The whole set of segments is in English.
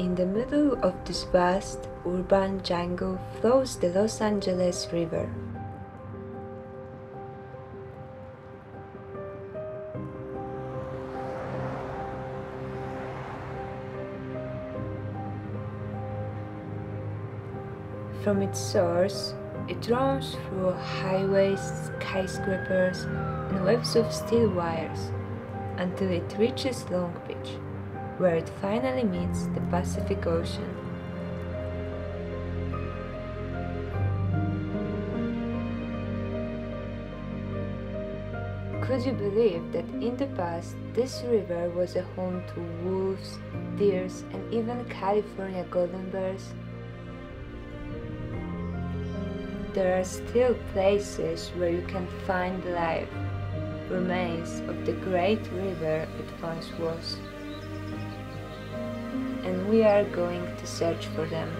In the middle of this vast urban jungle flows the Los Angeles River. From its source, it runs through highways, skyscrapers, and webs of steel wires until it reaches Long Beach, where it finally meets the Pacific Ocean. Could you believe that in the past this river was a home to wolves, deers, and even California golden bears? There are still places where you can find life, remains of the great river it once was. And we are going to search for them.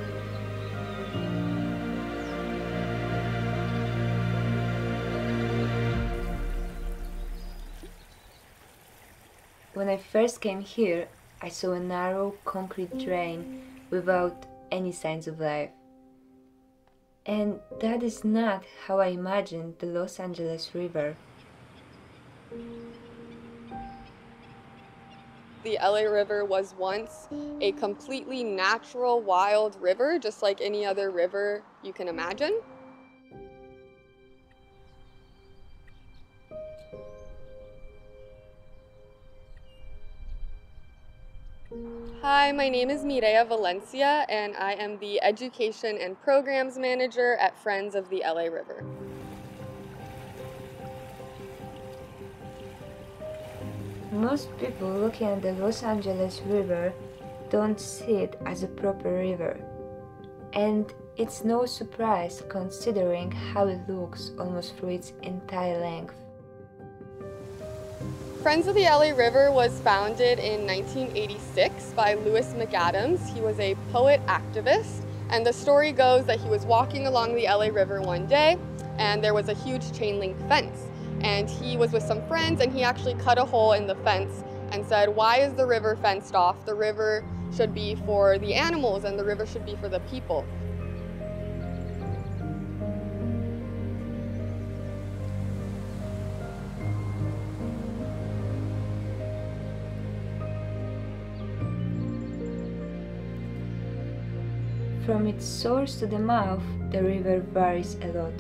When I first came here, I saw a narrow concrete drain without any signs of life. And that is not how I imagined the Los Angeles River. The LA River was once a completely natural wild river, just like any other river you can imagine. Hi, my name is Mireya Valencia, and I am the Education and Programs Manager at Friends of the LA River. Most people looking at the Los Angeles River don't see it as a proper river. And it's no surprise considering how it looks almost through its entire length. Friends of the LA River was founded in 1986 by Lewis MacAdams. He was a poet activist, and the story goes that he was walking along the LA River one day and there was a huge chain link fence and he was with some friends and he actually cut a hole in the fence and said, why is the river fenced off? The river should be for the animals and the river should be for the people. From its source to the mouth, the river varies a lot.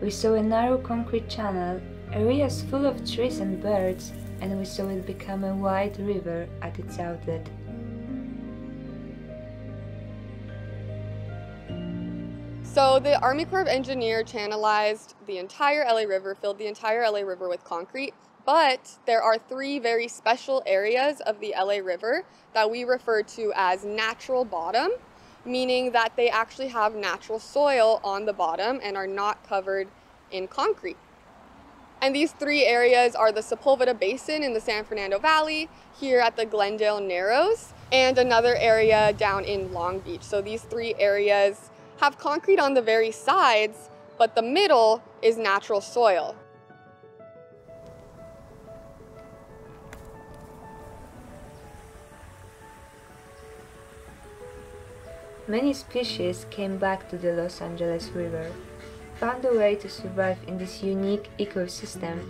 We saw a narrow concrete channel areas full of trees and birds, and we saw it become a wide river at its outlet. So the Army Corps of Engineer channelized the entire LA River, filled the entire LA River with concrete, but there are three very special areas of the LA River that we refer to as natural bottom, meaning that they actually have natural soil on the bottom and are not covered in concrete. And these three areas are the Sepulveda Basin in the San Fernando Valley, here at the Glendale Narrows, and another area down in Long Beach. So these three areas have concrete on the very sides, but the middle is natural soil. Many species came back to the Los Angeles River found a way to survive in this unique ecosystem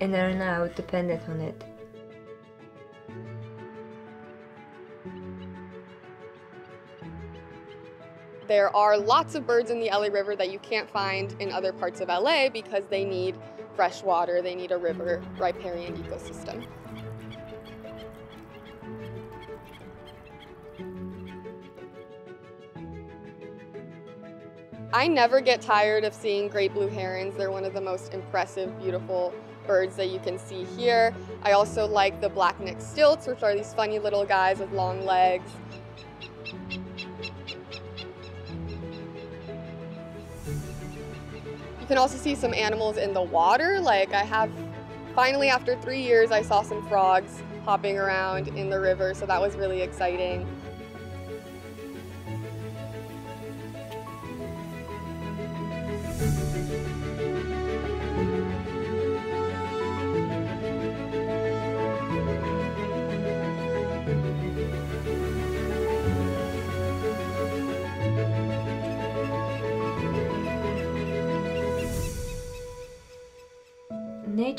and are now dependent on it. There are lots of birds in the LA River that you can't find in other parts of LA because they need fresh water, they need a river riparian ecosystem. I never get tired of seeing great blue herons. They're one of the most impressive, beautiful birds that you can see here. I also like the black-necked stilts, which are these funny little guys with long legs. You can also see some animals in the water. Like I have, finally after three years, I saw some frogs hopping around in the river, so that was really exciting.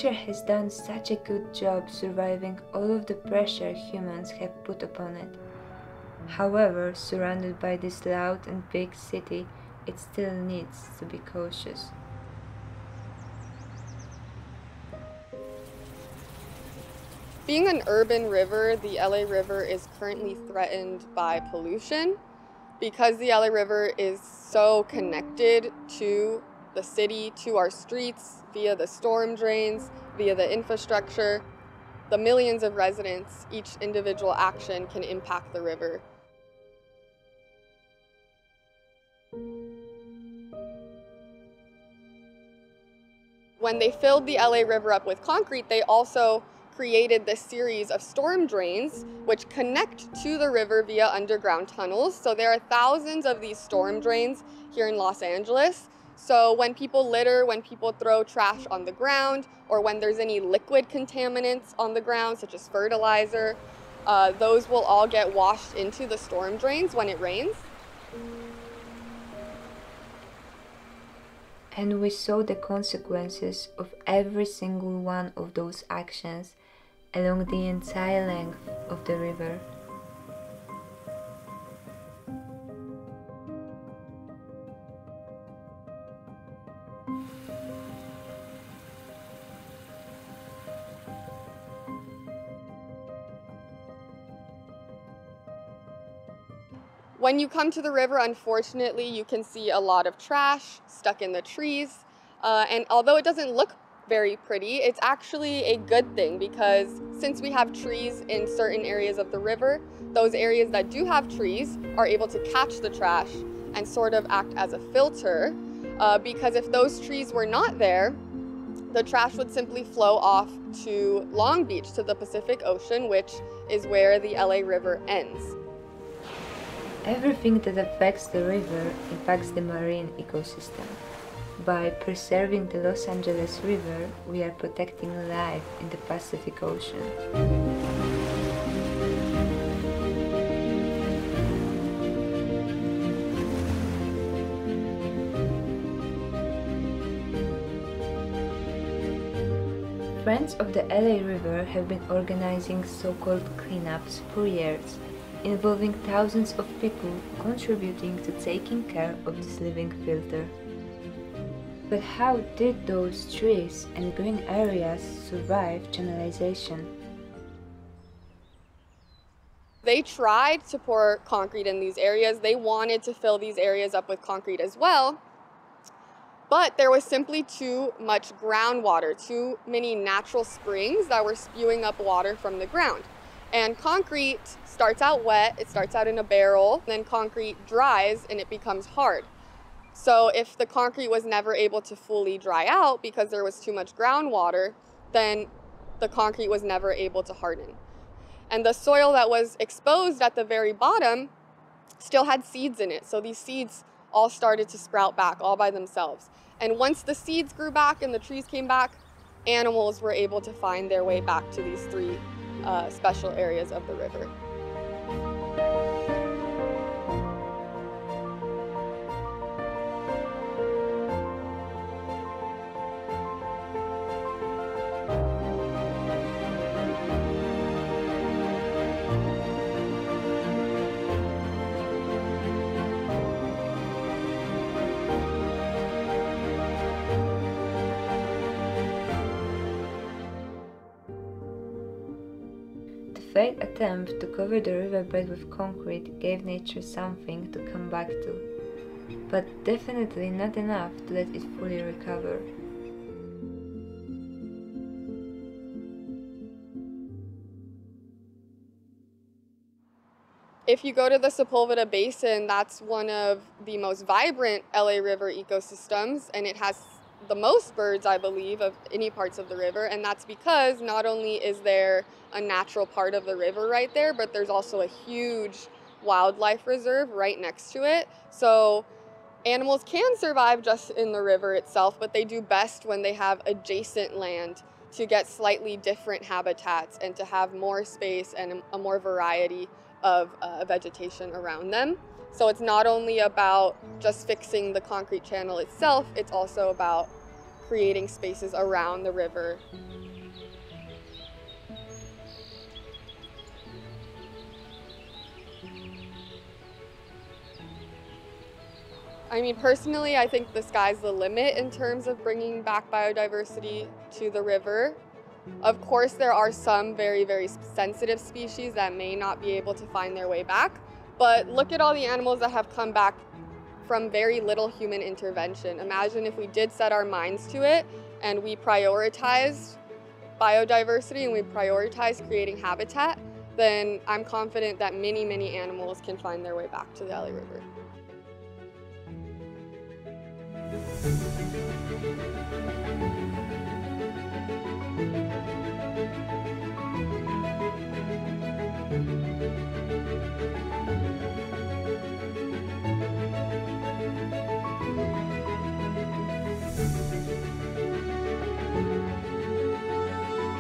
Nature has done such a good job surviving all of the pressure humans have put upon it. However, surrounded by this loud and big city, it still needs to be cautious. Being an urban river, the LA River is currently threatened by pollution because the LA River is so connected to the city, to our streets via the storm drains, via the infrastructure. The millions of residents, each individual action can impact the river. When they filled the LA River up with concrete, they also created this series of storm drains which connect to the river via underground tunnels. So there are thousands of these storm drains here in Los Angeles. So when people litter, when people throw trash on the ground, or when there's any liquid contaminants on the ground, such as fertilizer, uh, those will all get washed into the storm drains when it rains. And we saw the consequences of every single one of those actions along the entire length of the river. When you come to the river, unfortunately, you can see a lot of trash stuck in the trees. Uh, and although it doesn't look very pretty. It's actually a good thing because since we have trees in certain areas of the river, those areas that do have trees are able to catch the trash and sort of act as a filter. Uh, because if those trees were not there, the trash would simply flow off to Long Beach, to the Pacific Ocean, which is where the LA River ends. Everything that affects the river impacts the marine ecosystem. By preserving the Los Angeles River, we are protecting life in the Pacific Ocean. Friends of the LA River have been organizing so-called cleanups for years, involving thousands of people contributing to taking care of this living filter. But how did those trees and green areas survive channelization? They tried to pour concrete in these areas. They wanted to fill these areas up with concrete as well. But there was simply too much groundwater, too many natural springs that were spewing up water from the ground. And concrete starts out wet, it starts out in a barrel, then concrete dries and it becomes hard. So if the concrete was never able to fully dry out because there was too much groundwater, then the concrete was never able to harden. And the soil that was exposed at the very bottom still had seeds in it. So these seeds all started to sprout back all by themselves. And once the seeds grew back and the trees came back, animals were able to find their way back to these three uh, special areas of the river. Failed attempt to cover the riverbed with concrete gave nature something to come back to, but definitely not enough to let it fully recover. If you go to the Sepulveda Basin, that's one of the most vibrant LA River ecosystems, and it has the most birds, I believe, of any parts of the river. And that's because not only is there a natural part of the river right there, but there's also a huge wildlife reserve right next to it. So animals can survive just in the river itself, but they do best when they have adjacent land to get slightly different habitats and to have more space and a more variety of uh, vegetation around them. So it's not only about just fixing the concrete channel itself, it's also about creating spaces around the river. I mean, personally, I think the sky's the limit in terms of bringing back biodiversity to the river. Of course, there are some very, very sensitive species that may not be able to find their way back, but look at all the animals that have come back from very little human intervention. Imagine if we did set our minds to it and we prioritized biodiversity and we prioritized creating habitat, then I'm confident that many, many animals can find their way back to the LA River.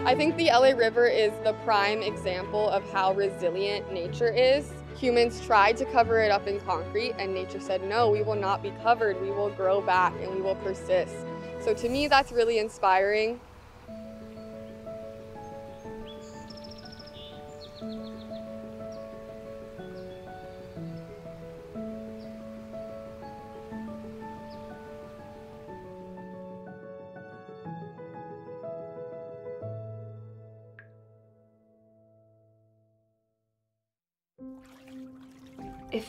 I think the LA River is the prime example of how resilient nature is. Humans tried to cover it up in concrete and nature said, no, we will not be covered. We will grow back and we will persist. So to me, that's really inspiring.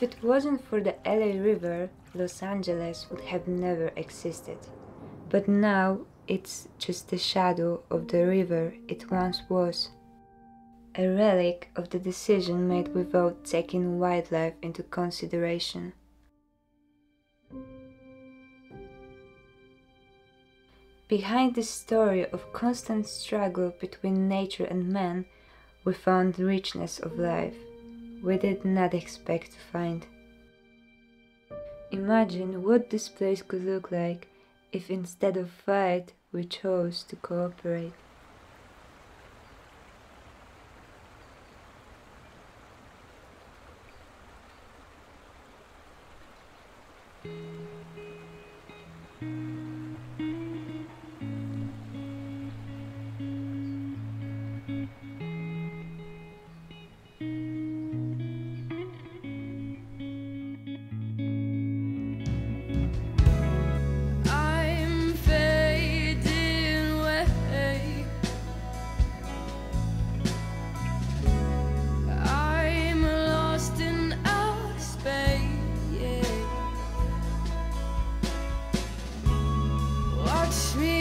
If it wasn't for the LA River, Los Angeles would have never existed. But now it's just the shadow of the river it once was. A relic of the decision made without taking wildlife into consideration. Behind this story of constant struggle between nature and man, we found the richness of life we did not expect to find. Imagine what this place could look like if instead of fight we chose to cooperate. Me.